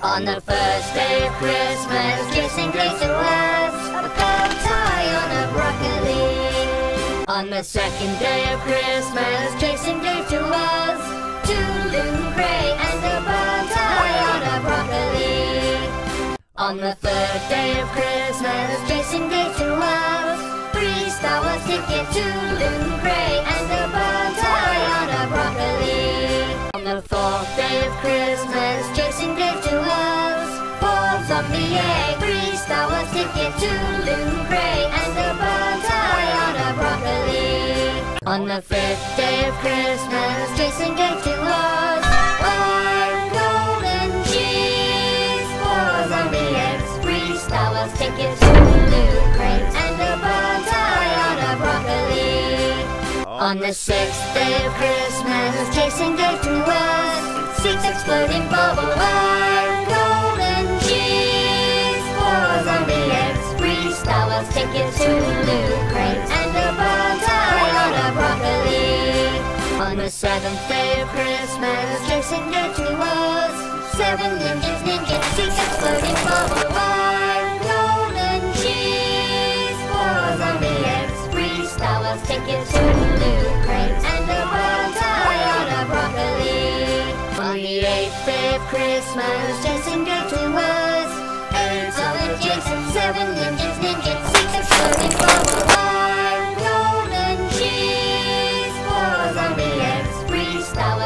On the first day of Christmas, Jason gave to us a bow tie on a broccoli. On the second day of Christmas, Jason gave to us two loot crates and a bow tie on a broccoli. On the third day of Christmas, Jason gave to us three Star Wars tickets, two loot crates and a bow tie on a broccoli. On the fourth day of Christmas, Jason ticket, loot crates, and a bow tie on a broccoli. On the fifth day of Christmas, Jason gave to us one golden cheese, four zombie eggs, three Star Wars tickets, two loot crates, and a bow tie on a broccoli. On the sixth day of Christmas, Jason gave to us six exploding bubble day of Christmas, Jason gave to us. Seven ninjas, ninjas, six exploding bubble one golden cheese, four zombie eggs, three Star Wars tickets, two loot crates, and a bow tie on a broccoli. On the eighth day of Christmas, Jason to us. Eight solid Jason, seven ninjas, ninjas, six exploding bubble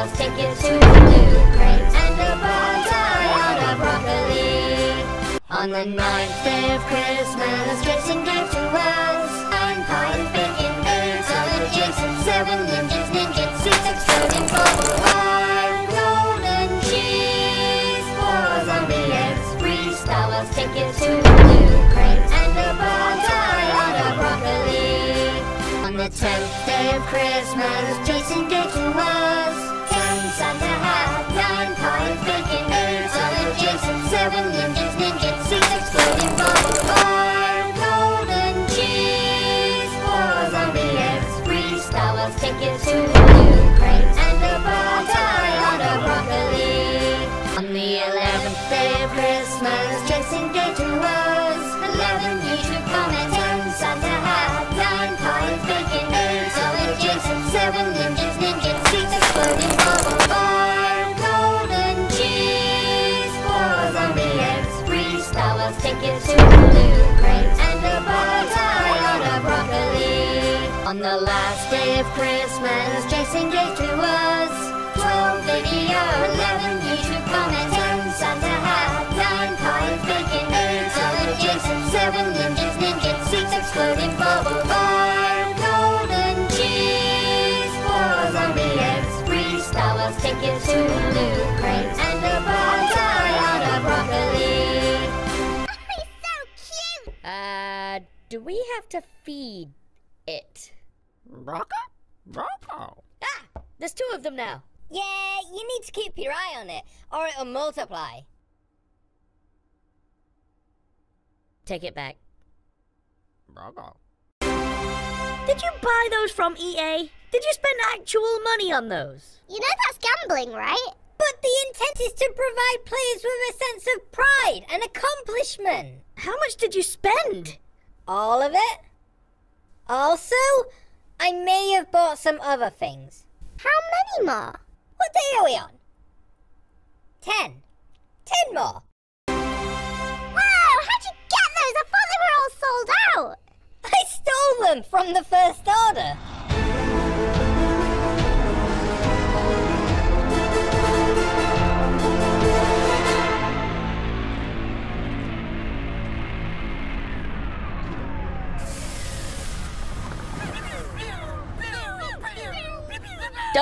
three Star Wars tickets, two loot crates, and a bow on a broccoli. On the ninth day of Christmas, Jason gave to us. Nine pies, bacon, eight solid Jason, seven ninjas, ninjas, six exploding bubble, one golden cheese, four zombie eggs, three Star Wars tickets, two loot crates, and a tie on a broccoli. On the tenth day of Christmas, Jason gave to us ten On the last day of Christmas, Jason gave to us 12 video, 11 YouTube comments, 10 Santa hat, 9 pies, bacon, 8 solid Jason, 7 ninjas, ninjas, 6 exploding bubble, 1 golden cheese, 4 zombie eggs, 3 Star Wars tickets, 2 loot crates, and a bow tie on a broccoli. He's so cute! Uh, do we have to feed it? Rocco? Rocco? Ah, there's two of them now. Yeah, you need to keep your eye on it, or it'll multiply. Take it back. Rocco? Did you buy those from EA? Did you spend actual money on those? You know that's gambling, right? But the intent is to provide players with a sense of pride and accomplishment. How much did you spend? All of it? Also, I may have bought some other things. How many more? What day are we on? Ten. Ten more. Wow, how'd you get those? I thought they were all sold out. I stole them from the first order.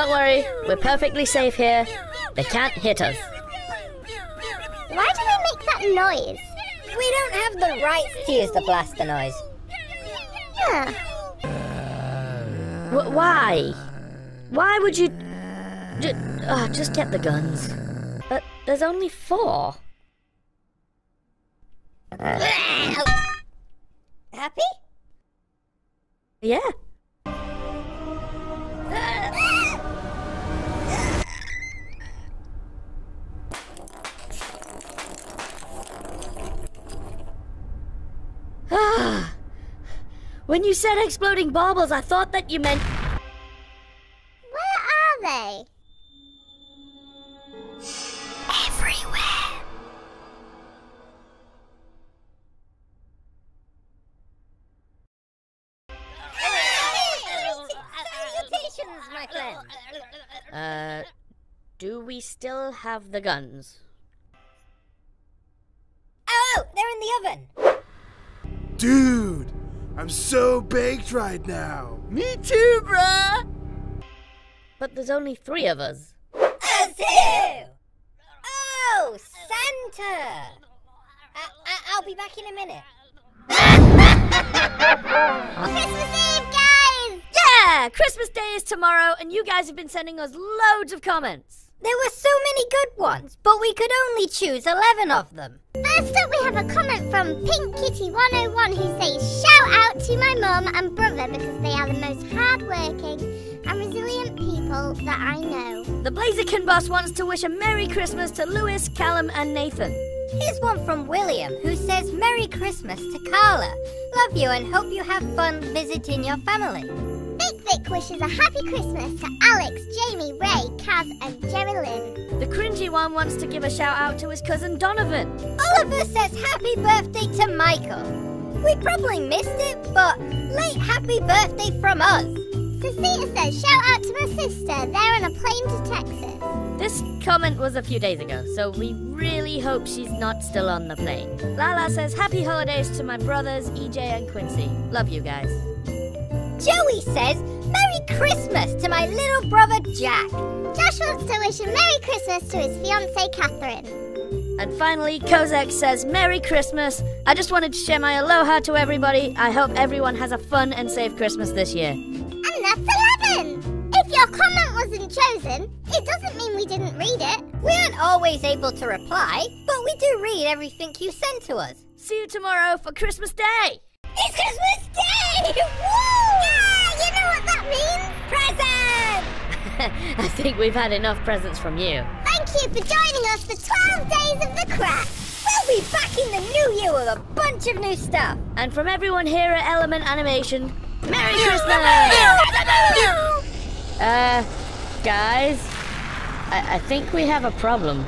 Don't worry, we're perfectly safe here. They can't hit us. Why do they make that noise? We don't have the rights to use the blaster noise. Yeah. Wh- why? Why would you... J- oh, ah, just get the guns. But there's only four. Happy? Yeah. When you said exploding baubles, I thought that you meant. Where are they? Everywhere. Salutations, my friend. Uh. Do we still have the guns? Oh, they're in the oven. Dude, I'm so baked right now. Me too, bruh! But there's only three of us. Us too. Oh, Santa. I, I, I'll be back in a minute. Christmas Eve, guys! Yeah! Christmas Day is tomorrow, and you guys have been sending us loads of comments. There were so many good ones, but we could only choose 11 of them. First up, we have a comment from Pink Kitty 101 who says, Shout out to my mum and brother because they are the most hardworking and resilient people that I know. The Blazerkin boss wants to wish a Merry Christmas to Lewis, Callum, and Nathan. Here's one from William who says Merry Christmas to Carla. Love you and hope you have fun visiting your family. Vic Vic wishes a happy Christmas to Alex, Jamie, Ray, Kaz, and Jerry Lynn. The cringy one wants to give a shout out to his cousin Donovan. Oliver says happy birthday to Michael. We probably missed it, but late happy birthday from us. Cecilia says, Shout out to my sister. They're on a plane to Texas. This comment was a few days ago, so we really hope she's not still on the plane. Lala says happy holidays to my brothers EJ and Quincy. Love you guys. Joey says Merry Christmas to my little brother Jack. Josh wants to wish a Merry Christmas to his fiancée Catherine. And finally, Kozak says Merry Christmas. I just wanted to share my aloha to everybody. I hope everyone has a fun and safe Christmas this year. And that's 11! If your comment wasn't chosen, it doesn't mean we didn't read it. We aren't always able to reply, but we do read everything you send to us. See you tomorrow for Christmas Day. It's Christmas Day! Woo! Yeah, you know what that means? Present! I think we've had enough presents from you. Thank you for joining us for 12 days of the crack. We'll be back in the new year with a bunch of new stuff. And from everyone here at Element Animation, Merry Christmas! Uh, guys, I, I think we have a problem.